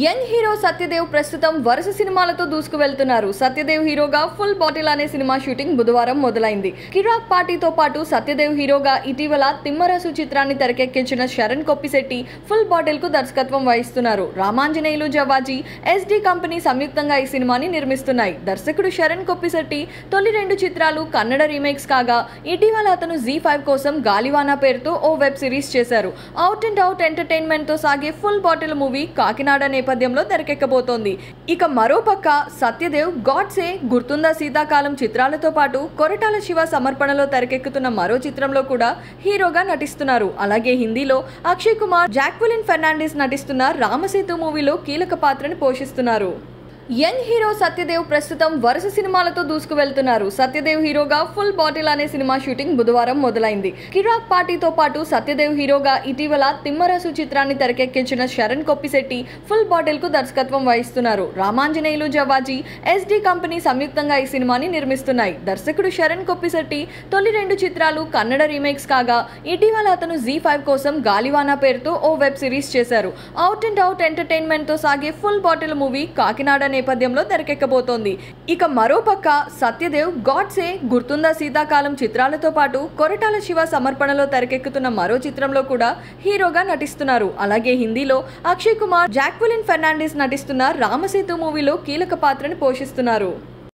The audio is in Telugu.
యంగ్ హీరో సత్యదేవ్ ప్రస్తుతం వరుస సినిమాలతో దూసుకు వెళ్తున్నారు సత్యదేవ్ హీరోగా ఫుల్ బాటిల్ అనే సినిమా షూటింగ్ బుధవారం మొదలైంది. కిరాక్ పార్టీతో పాటు సత్యదేవ్ హీరోగా ఇటీవల తిమ్మరసు చిత్రాన్ని తెరకెక్కించిన శరణ్ కొప్పిశెట్టి ఫుల్ బాటిల్కు దర్శకత్వం వహిస్తున్నారు. రామాంజనేయులు జవాజీ ఎస్డి కంపెనీ సంయుక్తంగా ఈ సినిమాని నిర్మిస్తున్నాయి. దర్శకుడు శరణ్ కొప్పిశెట్టి తొలి రెండు చిత్రాలు కన్నడ రీమేక్స్ కాగా ఇటీవల అతను జీ ఫైవ్ కోసం గాలివానా పేరుతో ఓ వెబ్ సిరీస్ చేశారు. అవుట్ అండ్ అవుట్ ఎంటర్టైన్మెంట్తో సాగే ఫుల్ బాటిల్ మూవీ కాకినాడ అనే నేపథ్యంలో తెరకెక్కబోతోంది. ఇక మరోపక్క సత్యదేవ్ గాడ్సే గుర్తుందా శీతాకాలం చిత్రాలతో పాటు కొరటాల శివ సమర్పణలో తెరకెక్కుతున్న మరో చిత్రంలో కూడా హీరోగా నటిస్తున్నారు. అలాగే హిందీలో అక్షయ్ కుమార్ జాక్వెలిన్ ఫెర్నాండిస్ నటిస్తున్న రామసేతు మూవీలో కీలక పాత్రని పోషిస్తున్నారు. యంగ్ హీరో సత్యదేవ్ ప్రస్తుతం వరుస సినిమాలతో దూసుకు వెళ్తున్నారు సత్యదేవ్ హీరోగా ఫుల్ బాటిల్ అనే సినిమా షూటింగ్ బుధవారం మొదలైంది. కిరాక్ పార్టీతో పాటు సత్యదేవ్ హీరోగా ఇటీవల తిమ్మరసు చిత్రాన్ని తెరకెక్కించిన శరణ్ కొప్పిశెట్టి ఫుల్ బాటిల్కు దర్శకత్వం వహిస్తున్నారు. రామాంజనేయులు జవాజీ ఎస్డి కంపెనీ సంయుక్తంగా ఈ సినిమాని నిర్మిస్తున్నాయి. దర్శకుడు శరణ్ కొప్పిశెట్టి తొలి రెండు చిత్రాలు కన్నడ రీమేక్స్ కాగా ఇటీవల అతను జీ ఫైవ్ కోసం గాలివానా పేరుతో ఓ వెబ్ సిరీస్ చేశారు. అవుట్ అండ్ అవుట్ ఎంటర్టైన్మెంట్తో సాగే ఫుల్ బాటిల్ మూవీ కాకినాడ నేపథ్యంలో తెరకెక్కబోతోంది. ఇక మరోపక్క సత్యదేవ్ గాడ్సే గుర్తుందా శీతాకాలం చిత్రాలతో పాటు కొరటాల శివ సమర్పణలో తెరకెక్కుతున్న మరో చిత్రంలో కూడా హీరోగా నటిస్తున్నారు. అలాగే హిందీలో అక్షయ్ కుమార్ జాక్వెలిన్ ఫెర్నాండిస్ నటిస్తున్న రామసేతు మూవీలో కీలక పాత్రను పోషిస్తున్నారు.